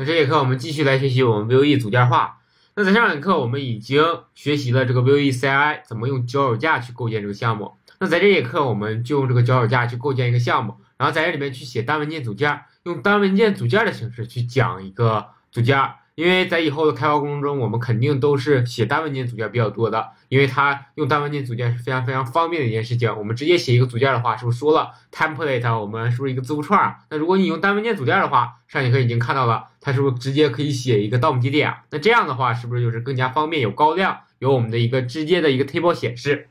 那这节课我们继续来学习我们 Vue 组件化。那在上节课我们已经学习了这个 Vue CI 怎么用脚手架去构建这个项目。那在这节课我们就用这个脚手架去构建一个项目，然后在这里面去写单文件组件，用单文件组件的形式去讲一个组件。因为在以后的开发过程中，我们肯定都是写单文件组件比较多的，因为它用单文件组件是非常非常方便的一件事情。我们直接写一个组件的话，是不是说了 template？我们是不是一个字符串？那如果你用单文件组件的话，上节课已经看到了，它是不是直接可以写一个 DOM 节点？那这样的话，是不是就是更加方便，有高亮，有我们的一个直接的一个 table 显示？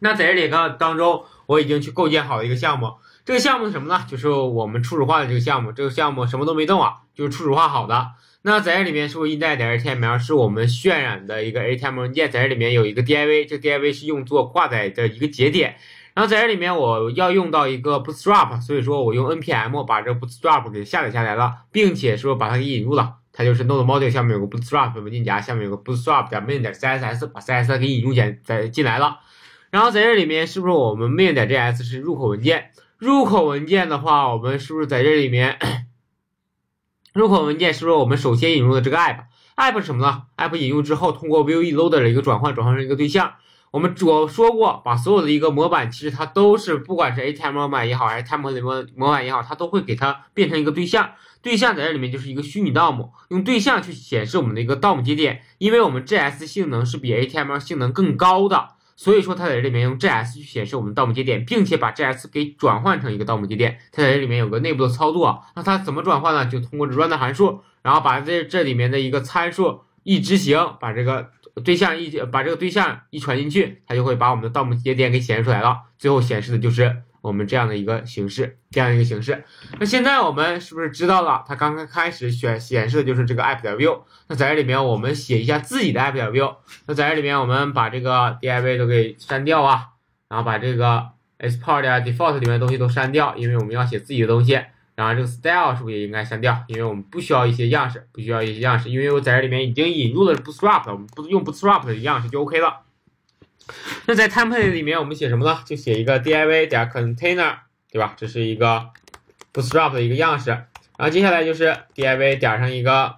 那在这里个当中，我已经去构建好了一个项目。这个项目是什么呢？就是我们初始化的这个项目。这个项目什么都没动啊，就是初始化好的。那在这里面是不是 index 点 html 是我们渲染的一个 html 文件？在这里面有一个 div，这 div 是用作挂载的一个节点。然后在这里面我要用到一个 bootstrap，所以说我用 npm 把这个 bootstrap 给下载下来了，并且说把它给引入了。它就是 node module 下面有个 bootstrap 文件夹，下面有个 bootstrap 点 main 点 css，把 css 给引入进在进来了。然后在这里面是不是我们 main 点 js 是入口文件？入口文件的话，我们是不是在这里面？入口文件是不是我们首先引入的这个 app？app 是什么呢？app 引入之后，通过 Vue loader 的一个转换，转换成一个对象。我们我说过，把所有的一个模板，其实它都是不管是 HTML 模板也好，还是 template 模模板也好，它都会给它变成一个对象。对象在这里面就是一个虚拟 DOM，用对象去显示我们的一个 DOM 节点，因为我们 JS 性能是比 HTML 性能更高的。所以说，它在这里面用 JS 去显示我们盗墓节点，并且把 JS 给转换成一个盗墓节点。它在这里面有个内部的操作，那它怎么转换呢？就通过 run 的函数，然后把这这里面的一个参数一执行，把这个对象一把这个对象一传进去，它就会把我们的盗墓节点给显示出来了。最后显示的就是。我们这样的一个形式，这样一个形式。那现在我们是不是知道了？它刚刚开始选显示的就是这个 app 点 view。那在这里面，我们写一下自己的 app 点 view。那在这里面，我们把这个 div 都给删掉啊，然后把这个 export default 里面的东西都删掉，因为我们要写自己的东西。然后这个 style 是不是也应该删掉？因为我们不需要一些样式，不需要一些样式，因为我在这里面已经引入了 bootstrap，我们不用 bootstrap 的样式就 OK 了。那在 template 里面，我们写什么呢？就写一个 div 点 container，对吧？这是一个 bootstrap 的一个样式。然后接下来就是 div 点上一个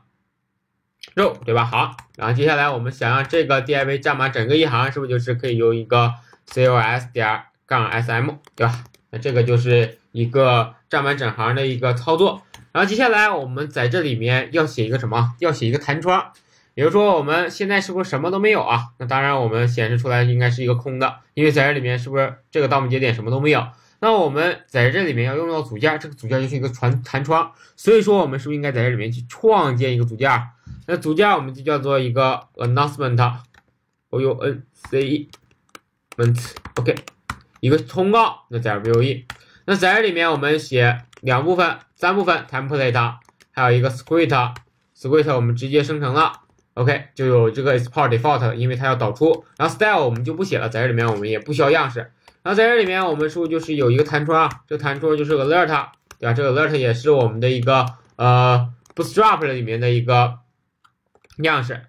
row，对吧？好，然后接下来我们想让这个 div 占满整个一行，是不是就是可以用一个 cos 点杠 sm，对吧？那这个就是一个占满整行的一个操作。然后接下来我们在这里面要写一个什么？要写一个弹窗。比如说我们现在是不是什么都没有啊？那当然我们显示出来应该是一个空的，因为在这里面是不是这个 DOM 节点什么都没有？那我们在这里面要用到组件，这个组件就是一个传弹窗，所以说我们是不是应该在这里面去创建一个组件？那组件我们就叫做一个 announcement，o u n c e m e n t o k 一个通告。那在 Vue，那在这里面我们写两部分、三部分 template，还有一个 script，script 我们直接生成了。OK，就有这个 export default，因为它要导出。然后 style 我们就不写了，在这里面我们也不需要样式。然后在这里面我们是不是就是有一个弹窗？这个弹窗就是 alert，对吧？这个 alert 也是我们的一个呃 bootstrap 里面的一个样式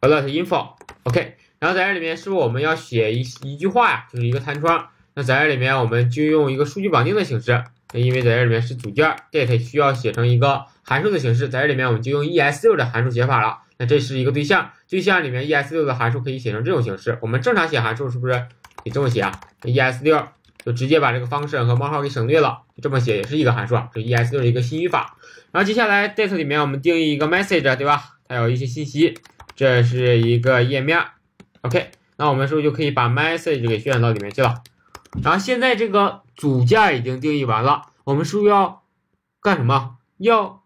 ，alert info。OK，然后在这里面是不是我们要写一一句话呀？就是一个弹窗。那在这里面我们就用一个数据绑定的形式，因为在这里面是组件，date 需要写成一个函数的形式，在这里面我们就用 es6 的函数写法了。那这是一个对象，对象里面 es6 的函数可以写成这种形式。我们正常写函数是不是你这么写啊？es6 就直接把这个方式和冒号给省略了，就这么写也是一个函数啊。这 es6 的一个新语法。然后接下来 date 里面我们定义一个 message，对吧？它有一些信息，这是一个页面。OK，那我们是不是就可以把 message 给渲染到里面去了？然后现在这个组件已经定义完了，我们是不是要干什么？要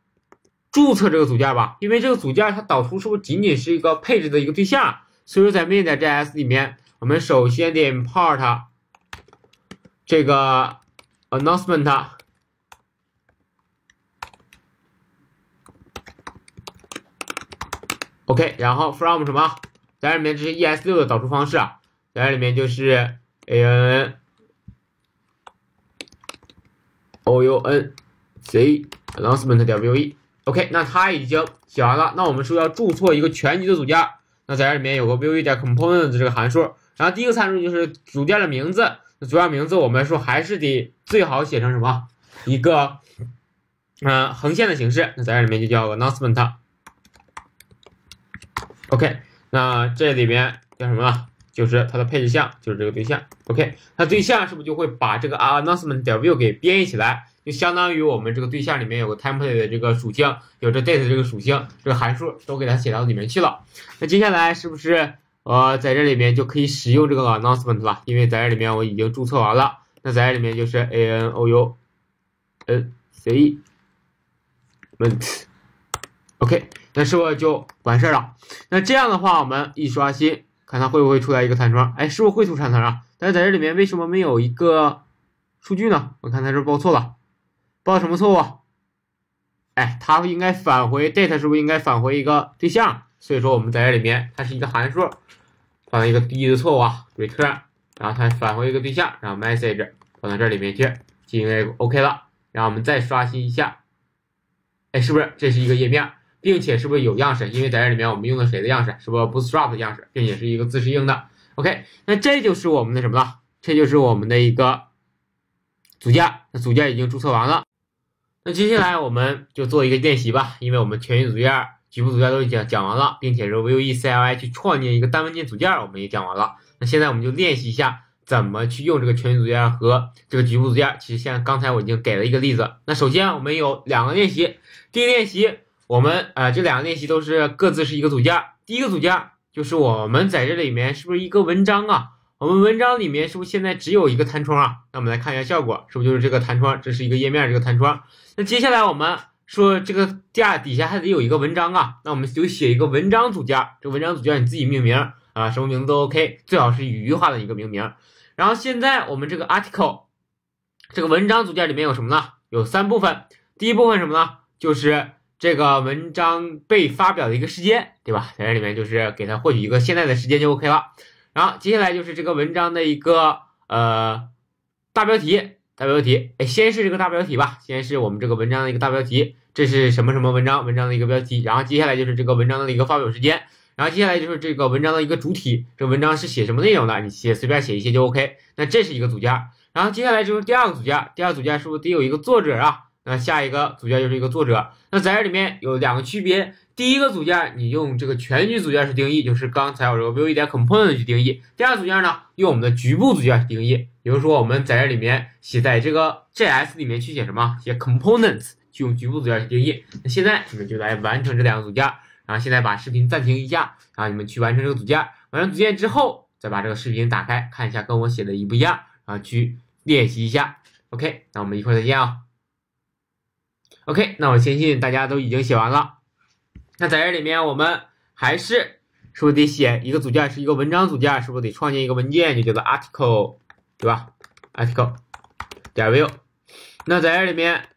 注册这个组件吧，因为这个组件它导出是不是仅仅是一个配置的一个对象？所以说在 main.js 里面，我们首先得 import 这个 announcement。OK，然后 from 什么？在里面这是 ES6 的导出方式啊，在这里面就是 a n o u n c announcement 点 v o e。OK，那它已经写完了。那我们是不是要注册一个全局的组件？那在这里面有个 Vue 点 component 这个函数，然后第一个参数就是组件的名字。那组件名字我们说还是得最好写成什么？一个嗯，横线的形式，那在这里面就叫 announcement。OK，那这里面叫什么呢？就是它的配置项，就是这个对象。OK，它对象是不是就会把这个 announcement 点 view 给编译起来？就相当于我们这个对象里面有个 template 的这个属性，有这 date 这个属性，这个函数都给它写到里面去了。那接下来是不是呃在这里面就可以使用这个 announcement 了？因为在这里面我已经注册完了。那在这里面就是 a n o u n c e ment。OK，那是不是就完事儿了？那这样的话，我们一刷新，看它会不会出来一个弹窗？哎，是不是会出弹窗啊？但是在这里面为什么没有一个数据呢？我看它是报错了，报什么错误？哎，它应该返回 date 是不是应该返回一个对象？所以说我们在这里面它是一个函数，犯了一个第一的错误啊，return，然后它返回一个对象，然后 message 放到这里面去，进行 OK 了，然后我们再刷新一下，哎，是不是这是一个页面？并且是不是有样式？因为在这里面我们用的谁的样式？是不是 Bootstrap 的样式，并且是一个自适应的。OK，那这就是我们的什么了？这就是我们的一个组件。那组件已经注册完了。那接下来我们就做一个练习吧，因为我们全局组件、局部组件都已经讲完了，并且是 Vue CLI 去创建一个单文件组件，我们也讲完了。那现在我们就练习一下怎么去用这个全局组件和这个局部组件。其实像刚才我已经给了一个例子。那首先我们有两个练习，第一个练习。我们呃，这两个练习都是各自是一个组件。第一个组件就是我们在这里面是不是一个文章啊？我们文章里面是不是现在只有一个弹窗啊？那我们来看一下效果，是不是就是这个弹窗？这是一个页面，这个弹窗。那接下来我们说这个架底下还得有一个文章啊，那我们就写一个文章组件。这文章组件你自己命名啊，什么名字都 OK，最好是语义化的一个命名。然后现在我们这个 article 这个文章组件里面有什么呢？有三部分。第一部分什么呢？就是。这个文章被发表的一个时间，对吧？在这里面就是给它获取一个现在的时间就 OK 了。然后接下来就是这个文章的一个呃大标题，大标题，哎，先是这个大标题吧，先是我们这个文章的一个大标题，这是什么什么文章？文章的一个标题。然后接下来就是这个文章的一个发表时间。然后接下来就是这个文章的一个主体，这文章是写什么内容的？你写随便写一些就 OK。那这是一个组件。然后接下来就是第二个组件，第二个组件是不是得有一个作者啊？那下一个组件就是一个作者，那在这里面有两个区别。第一个组件你用这个全局组件去定义，就是刚才我这个 Vue 点 component 去定义。第二组件呢，用我们的局部组件去定义。比如说我们在这里面写在这个 JS 里面去写什么？写 components，去用局部组件去定义。那现在你们就来完成这两个组件，然后现在把视频暂停一下，然后你们去完成这个组件。完成组件之后，再把这个视频打开，看一下跟我写的一不一样，然后去练习一下。OK，那我们一会儿再见啊。OK，那我相信大家都已经写完了。那在这里面，我们还是是不是得写一个组件，是一个文章组件，是不是得创建一个文件，就叫做 article，对吧？article 点 view。那在这里面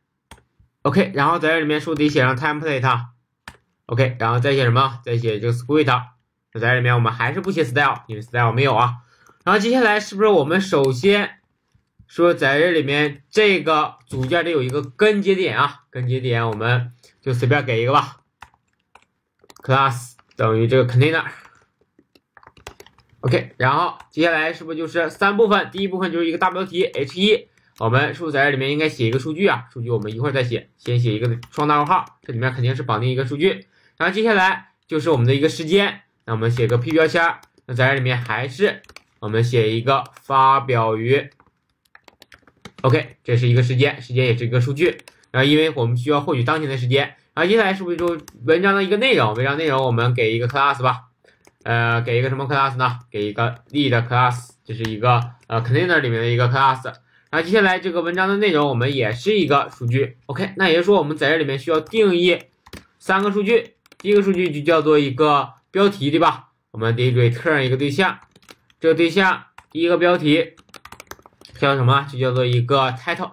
，OK，然后在这里面是不是得写上 template？OK，然后再写什么？再写这个 script。那在这里面，我们还是不写 style，因为 style 没有啊。然后接下来是不是我们首先？说在这里面，这个组件得有一个根节点啊，根节点我们就随便给一个吧，class 等于这个 container，OK，然后接下来是不是就是三部分？第一部分就是一个大标题 h 一，我们是不是在这里面应该写一个数据啊？数据我们一会儿再写，先写一个双大括号，这里面肯定是绑定一个数据。然后接下来就是我们的一个时间，那我们写个 p 标签，那在这里面还是我们写一个发表于。OK，这是一个时间，时间也是一个数据。然后，因为我们需要获取当前的时间。啊，接下来是不是就文章的一个内容？文章内容我们给一个 class 吧。呃，给一个什么 class 呢？给一个 lead class，这是一个呃 container 里面的一个 class。然后，接下来这个文章的内容我们也是一个数据。OK，那也就是说我们在这里面需要定义三个数据。第一个数据就叫做一个标题，对吧？我们得 return 一个对象，这个对象第一个标题。叫什么？就叫做一个 title。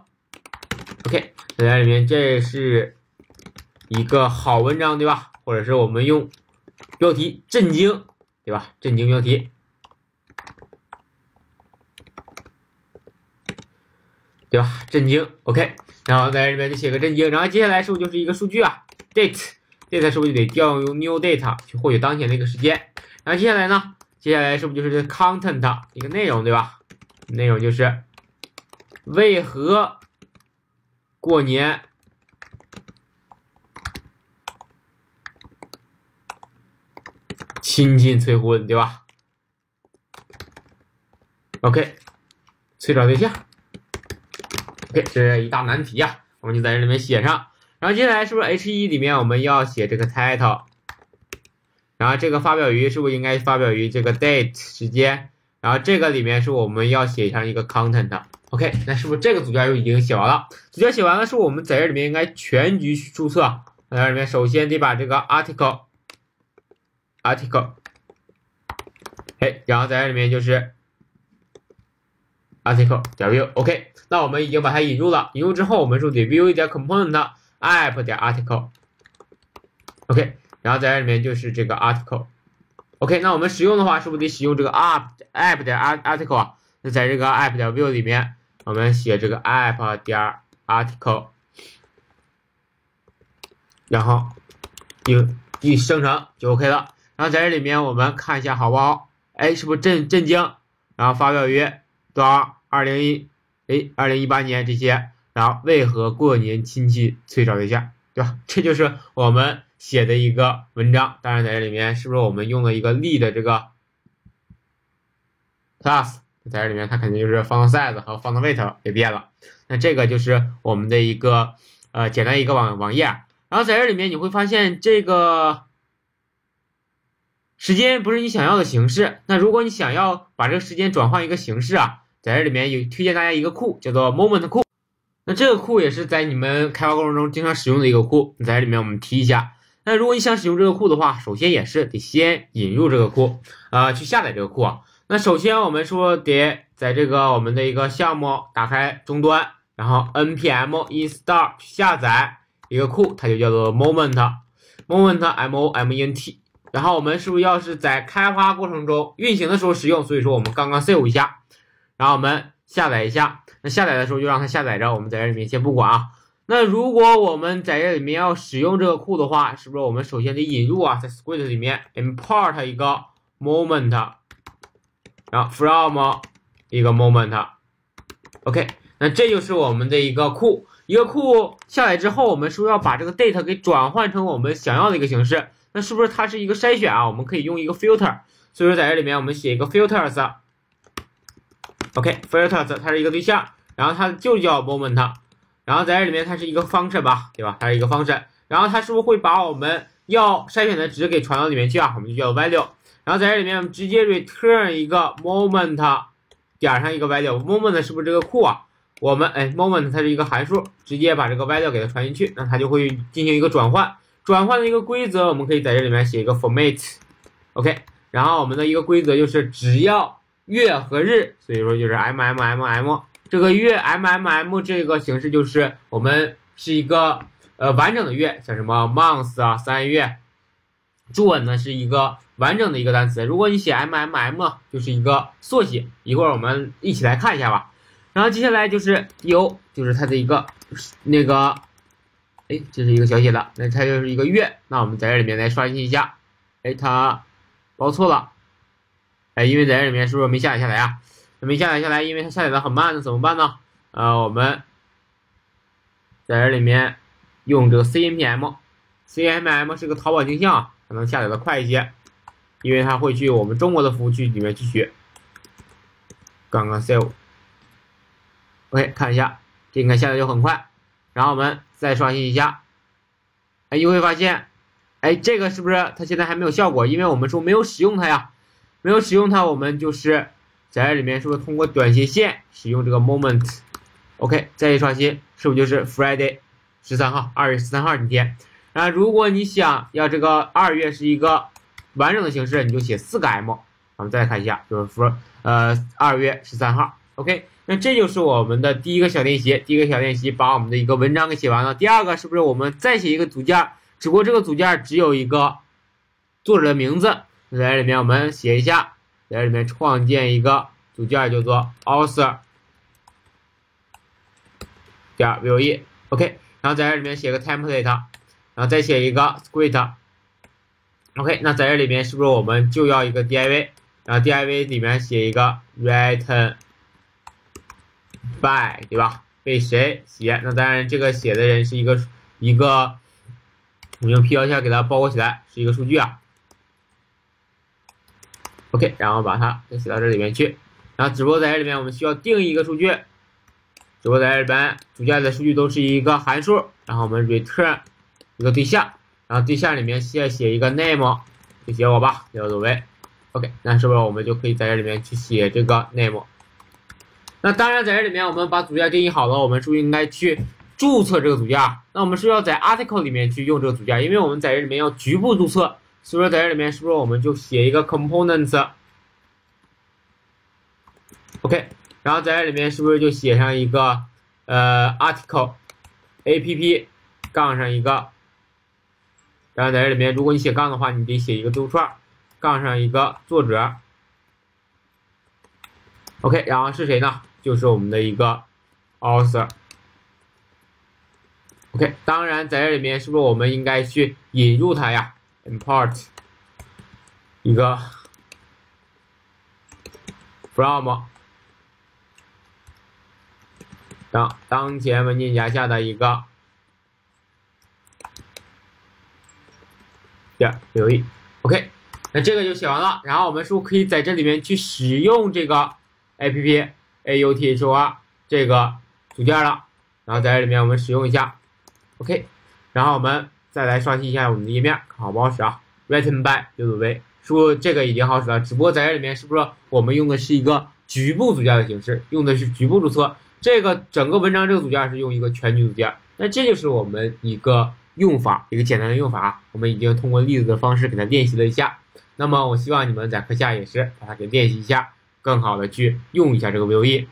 OK，在这里面这是一个好文章，对吧？或者是我们用标题震惊，对吧？震惊标题，对吧？震惊。OK，然后在里边就写个震惊，然后接下来是不是就是一个数据啊？date，date 是不是就得调用 new data 去获取当前的一个时间？然后接下来呢？接下来是不是就是 content 一个内容，对吧？内容就是。为何过年亲近催婚，对吧？OK，催找对象。OK，这是一大难题呀，我们就在这里面写上。然后接下来是不是 H 一里面我们要写这个 title？然后这个发表于是不是应该发表于这个 date 时间？然后这个里面是我们要写上一个 content。OK，那是不是这个组件就已经写完了？组件写完了，是我们在这里面应该全局去注册。在这里面首先得把这个 article article，哎，然后在这里面就是 article 点 view。OK，那我们已经把它引入了。引入之后，我们是得 view 一点 component app 点 article。OK。然后在这里面就是这个 article，OK，那我们使用的话，是不是得使用这个 app app 点 article 啊？那在这个 app 点 view 里面，我们写这个 app 点 article，然后一一生成就 OK 了。然后在这里面我们看一下好不好？哎，是不是震震惊？然后发表于多少？二零一哎，二零一八年这些。然后为何过年亲戚催找对象？对吧？这就是我们。写的一个文章，当然在这里面是不是我们用了一个力的这个 class，在这里面它肯定就是 font size 和 font weight 也变了。那这个就是我们的一个呃简单一个网网页。然后在这里面你会发现这个时间不是你想要的形式。那如果你想要把这个时间转换一个形式啊，在这里面有推荐大家一个库叫做 moment 库。那这个库也是在你们开发过程中经常使用的一个库，在这里面我们提一下。那如果你想使用这个库的话，首先也是得先引入这个库，啊，去下载这个库啊。那首先我们说得在这个我们的一个项目打开终端，然后 npm install 下载一个库，它就叫做 moment，moment m o m e n t。然后我们是不是要是在开发过程中运行的时候使用？所以说我们刚刚 save 一下，然后我们下载一下。那下载的时候就让它下载着，我们在这里面先不管啊。那如果我们在这里面要使用这个库的话，是不是我们首先得引入啊，在 script 里面 import 一个 moment，然后 from 一个 moment，OK，那这就是我们的一个库。一个库下载之后，我们是不是要把这个 date 给转换成我们想要的一个形式？那是不是它是一个筛选啊？我们可以用一个 filter，所以说在这里面我们写一个 filters，OK，filters 它是一个对象，然后它就叫 moment。然后在这里面，它是一个方式吧，对吧？它是一个方式。然后它是不是会把我们要筛选的值给传到里面去啊？我们就叫 value。然后在这里面我们直接 return 一个 moment，点上一个 value。moment 是不是这个库啊？我们哎，moment 它是一个函数，直接把这个 value 给它传进去，那它就会进行一个转换。转换的一个规则，我们可以在这里面写一个 format，OK。然后我们的一个规则就是只要月和日，所以说就是 m m m m。这个月 m m m 这个形式就是我们是一个呃完整的月，像什么 month 啊三月中文呢是一个完整的一个单词。如果你写 m m m 就是一个缩写。一会儿我们一起来看一下吧。然后接下来就是有就是它的一个那个，哎，这是一个小写的，那它就是一个月。那我们在这里面来刷新一下，哎，它报错了，哎，因为在这里面是不是没下载下来啊？没下载下来，因为它下载的很慢，那怎么办呢？呃，我们在这里面用这个 CNPM，CNPM 是个淘宝镜像，可能下载的快一些，因为它会去我们中国的服务区里面去取。刚刚 save，OK，看一下，这应该下载就很快。然后我们再刷新一下，哎，你会发现，哎，这个是不是它现在还没有效果？因为我们说没有使用它呀，没有使用它，我们就是。在这里面是不是通过短斜线使用这个 moment？OK，再一刷新，是不是就是 Friday 十三号，二月十三号今天？啊如果你想要这个二月是一个完整的形式，你就写四个 M。我们再看一下，就是说呃二月十三号。OK，那这就是我们的第一个小练习。第一个小练习把我们的一个文章给写完了。第二个是不是我们再写一个组件？只不过这个组件只有一个作者的名字。在这里面我们写一下。在这里面创建一个组件，叫做 author 点 vue，OK，然后在这里面写个 template，然后再写一个 script，OK，那在这里面是不是我们就要一个 div，然后 div 里面写一个 written by，对吧？被谁写？那当然这个写的人是一个一个，我们用 P 标签给它包裹起来，是一个数据啊。OK，然后把它写到这里面去。然后只不过在这里面我们需要定义一个数据，只不过在这里边组件的数据都是一个函数，然后我们 return 一个对象，然后对象里面先写一个 name，就写我吧，叫做为 OK，那是不是我们就可以在这里面去写这个 name？那当然在这里面我们把组件定义好了，我们是不是应该去注册这个组件？那我们是要在 article 里面去用这个组件，因为我们在这里面要局部注册。所以说，在这里面是不是我们就写一个 components，OK，然后在这里面是不是就写上一个呃 article app 杠上一个，然后在这里面如果你写杠的话，你得写一个字符串，杠上一个作者，OK，然后是谁呢？就是我们的一个 author，OK，当然在这里面是不是我们应该去引入它呀？import 一个 from 当当前文件夹下的一个点留意，OK，那这个就写完了。然后我们是不是可以在这里面去使用这个 app author 这个组件了？然后在这里面我们使用一下，OK，然后我们。再来刷新一下我们的页面，看好不好使啊？Written by 刘祖威，是不是这个已经好使了？只不过在这里面是不是我们用的是一个局部组件的形式，用的是局部注册？这个整个文章这个组件是用一个全局组件。那这就是我们一个用法，一个简单的用法。我们已经通过例子的方式给它练习了一下。那么我希望你们在课下也是把它给练习一下，更好的去用一下这个 Vue。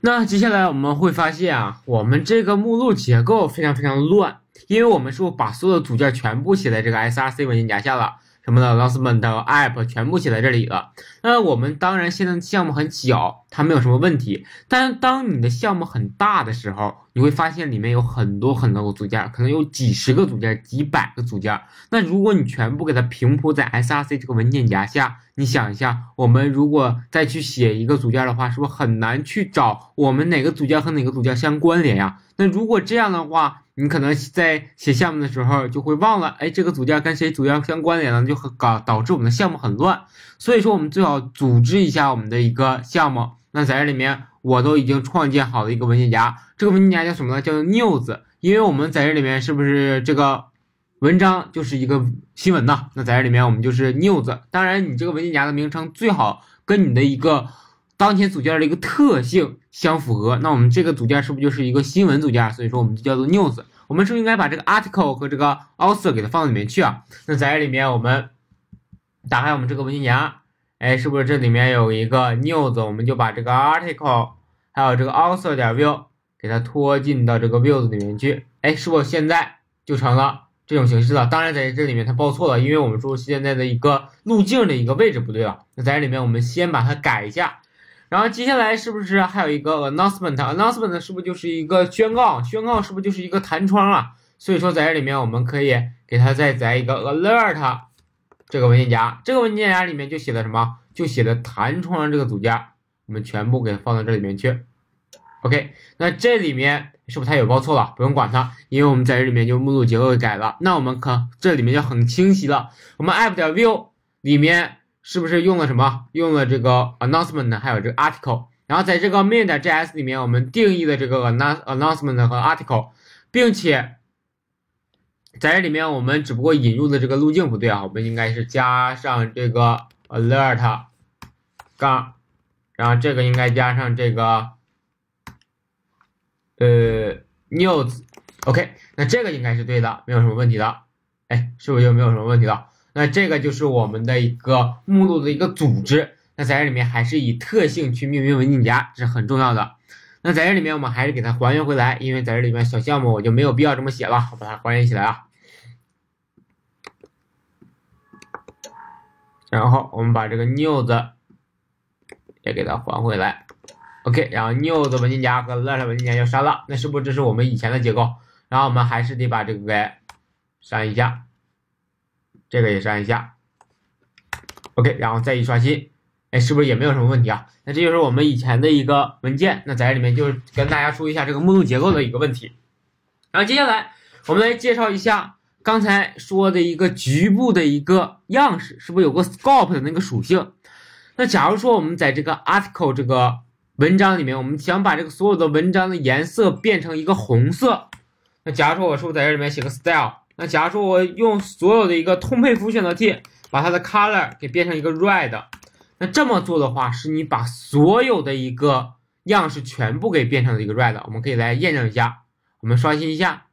那接下来我们会发现啊，我们这个目录结构非常非常乱。因为我们是不把所有的组件全部写在这个 src 文件夹下了？什么的 announcement app 全部写在这里了。那我们当然现在项目很小，它没有什么问题。但当你的项目很大的时候，你会发现里面有很多很多个组件，可能有几十个组件、几百个组件。那如果你全部给它平铺在 src 这个文件夹下，你想一下，我们如果再去写一个组件的话，是不是很难去找我们哪个组件和哪个组件相关联呀？那如果这样的话，你可能在写项目的时候就会忘了，哎，这个组件跟谁组件相关联了，就很搞导致我们的项目很乱。所以说，我们最好组织一下我们的一个项目。那在这里面，我都已经创建好了一个文件夹，这个文件夹叫什么呢？叫做 news。因为我们在这里面是不是这个文章就是一个新闻呢？那在这里面我们就是 news。当然，你这个文件夹的名称最好跟你的一个当前组件的一个特性相符合，那我们这个组件是不是就是一个新闻组件？所以说我们就叫做 news。我们是不是应该把这个 article 和这个 author 给它放里面去啊？那在这里面我们打开我们这个文件夹，哎，是不是这里面有一个 news？我们就把这个 article 还有这个 author 点 view 给它拖进到这个 views 里面去，哎，是不是现在就成了这种形式了？当然在这里面它报错了，因为我们说现在的一个路径的一个位置不对了。那在这里面我们先把它改一下。然后接下来是不是还有一个 announcement？announcement 是不是就是一个宣告？宣告是不是就是一个弹窗啊？所以说在这里面我们可以给它再载一个 alert 这个文件夹，这个文件夹里面就写的什么？就写的弹窗这个组件，我们全部给放到这里面去。OK，那这里面是不是它有报错了？不用管它，因为我们在这里面就目录结构给改了。那我们可这里面就很清晰了。我们 app 点 view 里面。是不是用了什么？用了这个 announcement 还有这个 article，然后在这个 main.js 里面，我们定义的这个 announcement 和 article，并且在这里面我们只不过引入的这个路径不对啊，我们应该是加上这个 alert 杠，然后这个应该加上这个呃 news，OK，那这个应该是对的，没有什么问题的，哎，是不是就没有什么问题了？那这个就是我们的一个目录的一个组织。那在这里面还是以特性去命名文件夹，这是很重要的。那在这里面我们还是给它还原回来，因为在这里面小项目我就没有必要这么写了，我把它还原起来啊。然后我们把这个 news 也给它还回来。OK，然后 news 文件夹和 let 文件夹要删了，那是不是这是我们以前的结构？然后我们还是得把这个给删一下。这个也删一下，OK，然后再一刷新，哎，是不是也没有什么问题啊？那这就是我们以前的一个文件，那在这里面就是跟大家说一下这个目录结构的一个问题。然后接下来我们来介绍一下刚才说的一个局部的一个样式，是不是有个 scope 的那个属性？那假如说我们在这个 article 这个文章里面，我们想把这个所有的文章的颜色变成一个红色，那假如说我是不是在这里面写个 style？那假如说我用所有的一个通配符选择器，把它的 color 给变成一个 red，那这么做的话，是你把所有的一个样式全部给变成了一个 red。我们可以来验证一下，我们刷新一下，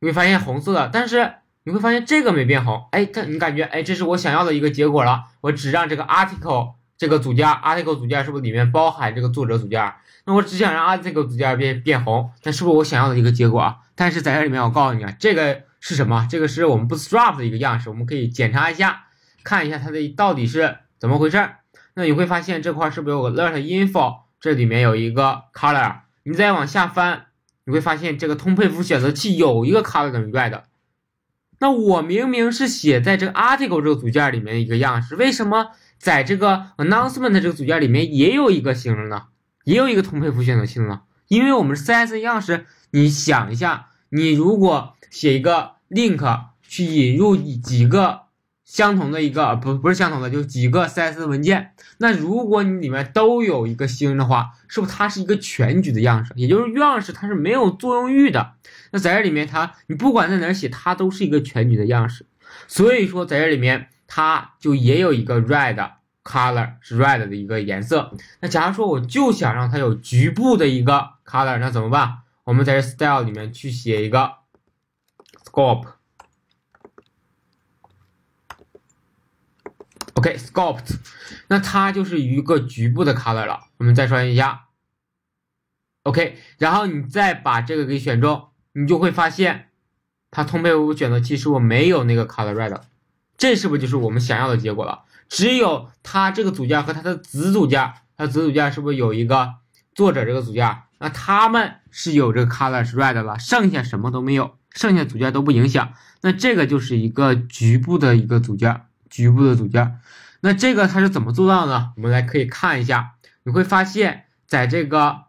你会发现红色的，但是你会发现这个没变红。哎，它你感觉哎，这是我想要的一个结果了。我只让这个 article 这个组件，article 组件是不是里面包含这个作者组件？那我只想让 article 组件变变红，那是不是我想要的一个结果啊？但是在这里面，我告诉你啊，这个。是什么？这个是我们 Bootstrap 的一个样式，我们可以检查一下，看一下它的到底是怎么回事。那你会发现这块是不是有个 Alert Info？这里面有一个 Color。你再往下翻，你会发现这个通配符选择器有一个 Color 等于 Red。那我明明是写在这个 Article 这个组件里面的一个样式，为什么在这个 Announcement 这个组件里面也有一个形容呢？也有一个通配符选择器呢？因为我们 CSS 样式，你想一下，你如果写一个 link 去引入几个相同的一个不不是相同的，就几个 CSS 文件。那如果你里面都有一个星的话，是不是它是一个全局的样式？也就是样式它是没有作用域的。那在这里面，它你不管在哪写，它都是一个全局的样式。所以说在这里面，它就也有一个 red color 是 red 的一个颜色。那假如说我就想让它有局部的一个 color，那怎么办？我们在这 style 里面去写一个。Scope OK，scoped 那它就是一个局部的 color 了。我们再刷一下，OK，然后你再把这个给选中，你就会发现它通配符选择器是我没有那个 color red，这是不是就是我们想要的结果了？只有它这个组件和它的子组件，它子组件是不是有一个作者这个组件？那它们是有这个 color 是 red 了，剩下什么都没有。剩下组件都不影响，那这个就是一个局部的一个组件，局部的组件。那这个它是怎么做到呢？我们来可以看一下，你会发现在这个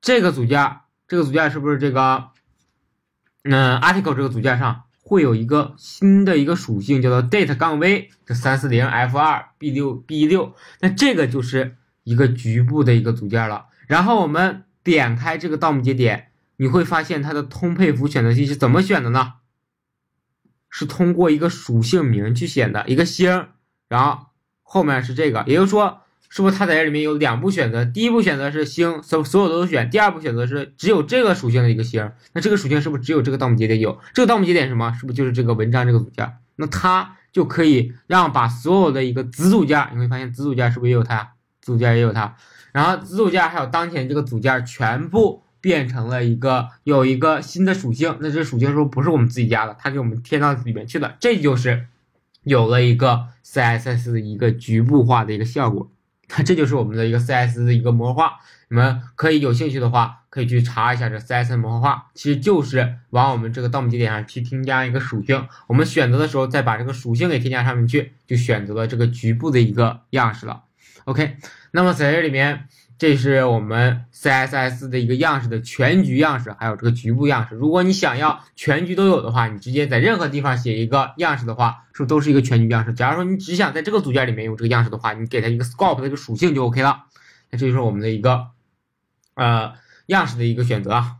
这个组件，这个组件是不是这个嗯 article 这个组件上会有一个新的一个属性，叫做 date 杠 v 这三四零 f 二 b 六 b 六，那这个就是一个局部的一个组件了。然后我们点开这个盗墓节点。你会发现它的通配符选择器是怎么选的呢？是通过一个属性名去选的，一个星，然后后面是这个，也就是说，是不是它在这里面有两步选择？第一步选择是星，所所有都选；第二步选择是只有这个属性的一个星。那这个属性是不是只有这个盗墓节点有？这个盗墓节点什么？是不是就是这个文章这个组件？那它就可以让把所有的一个子组件，你会发现子组件是不是也有它？组件也有它，然后子组件还有当前这个组件全部。变成了一个有一个新的属性，那这属性说不是我们自己加的，它给我们添到里面去了，这就是有了一个 CSS 的一个局部化的一个效果，那这就是我们的一个 CSS 的一个模块化。你们可以有兴趣的话，可以去查一下这 CSS 模块化，其实就是往我们这个盗墓节点上去添加一个属性，我们选择的时候再把这个属性给添加上面去，就选择了这个局部的一个样式了。OK，那么在这里面。这是我们 CSS 的一个样式的全局样式，还有这个局部样式。如果你想要全局都有的话，你直接在任何地方写一个样式的话，是不是都是一个全局样式？假如说你只想在这个组件里面用这个样式的话，你给它一个 scope 的一个属性就 OK 了。那这就是我们的一个呃样式的一个选择啊。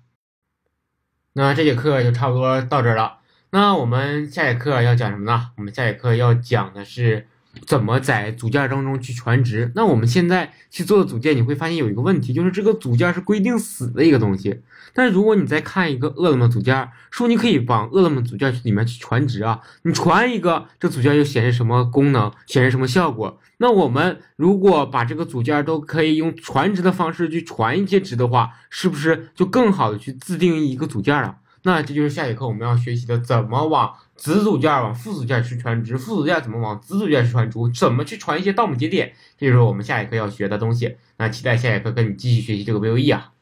那这节课就差不多到这儿了。那我们下节课要讲什么呢？我们下节课要讲的是。怎么在组件当中去传值？那我们现在去做的组件，你会发现有一个问题，就是这个组件是规定死的一个东西。但如果你再看一个饿了么组件，说你可以往饿了么组件里面去传值啊，你传一个，这组件又显示什么功能，显示什么效果？那我们如果把这个组件都可以用传值的方式去传一些值的话，是不是就更好的去自定义一个组件了？那这就是下节课我们要学习的，怎么往子组件往父组件去传值，父组件怎么往子组件去传输，怎么去传一些盗墓节点，这就是我们下节课要学的东西。那期待下节课跟你继续学习这个 VOE 啊。